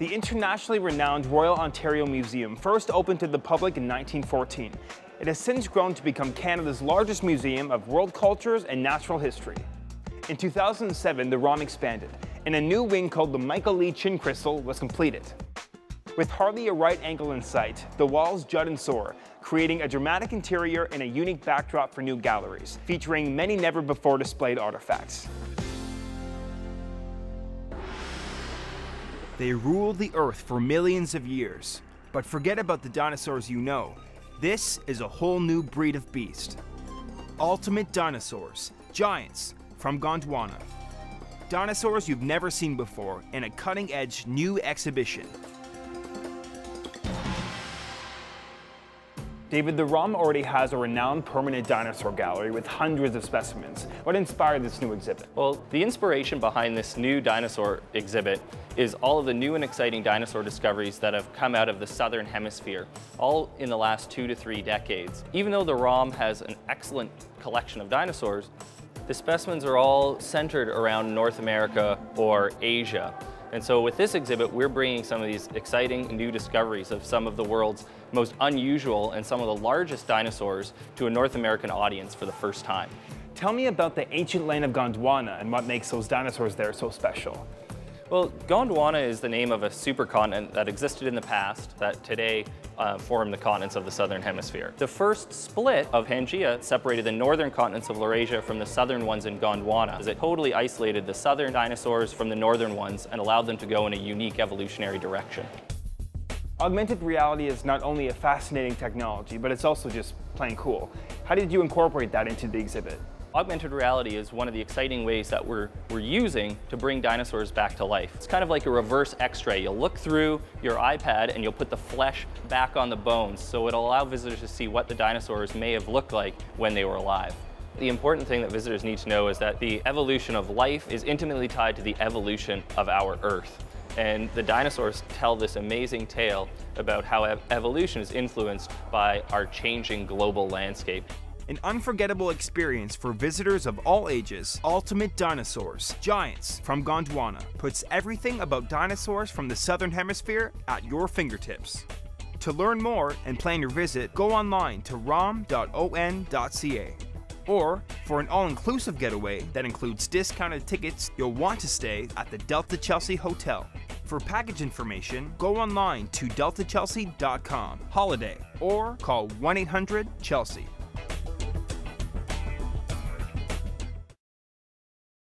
The internationally renowned Royal Ontario Museum first opened to the public in 1914. It has since grown to become Canada's largest museum of world cultures and natural history. In 2007, the ROM expanded, and a new wing called the Michael Lee Chin Crystal was completed. With hardly a right angle in sight, the walls jut and soar, creating a dramatic interior and a unique backdrop for new galleries, featuring many never before displayed artifacts. They ruled the Earth for millions of years. But forget about the dinosaurs you know. This is a whole new breed of beast. Ultimate dinosaurs, giants, from Gondwana. Dinosaurs you've never seen before in a cutting edge new exhibition. David, the ROM already has a renowned permanent dinosaur gallery with hundreds of specimens. What inspired this new exhibit? Well, the inspiration behind this new dinosaur exhibit is all of the new and exciting dinosaur discoveries that have come out of the southern hemisphere, all in the last two to three decades. Even though the ROM has an excellent collection of dinosaurs, the specimens are all centered around North America or Asia. And so with this exhibit, we're bringing some of these exciting new discoveries of some of the world's most unusual and some of the largest dinosaurs to a North American audience for the first time. Tell me about the ancient land of Gondwana and what makes those dinosaurs there so special. Well, Gondwana is the name of a supercontinent that existed in the past that today uh, form the continents of the southern hemisphere. The first split of Pangaea separated the northern continents of Laurasia from the southern ones in Gondwana, as it totally isolated the southern dinosaurs from the northern ones and allowed them to go in a unique evolutionary direction. Augmented reality is not only a fascinating technology, but it's also just plain cool. How did you incorporate that into the exhibit? Augmented reality is one of the exciting ways that we're, we're using to bring dinosaurs back to life. It's kind of like a reverse x-ray. You'll look through your iPad and you'll put the flesh back on the bones, so it'll allow visitors to see what the dinosaurs may have looked like when they were alive. The important thing that visitors need to know is that the evolution of life is intimately tied to the evolution of our Earth. And the dinosaurs tell this amazing tale about how ev evolution is influenced by our changing global landscape. An unforgettable experience for visitors of all ages, Ultimate Dinosaurs, Giants from Gondwana puts everything about dinosaurs from the Southern Hemisphere at your fingertips. To learn more and plan your visit, go online to rom.on.ca. Or, for an all-inclusive getaway that includes discounted tickets, you'll want to stay at the Delta Chelsea Hotel. For package information, go online to deltachelsea.com, holiday, or call 1-800-CHELSEA.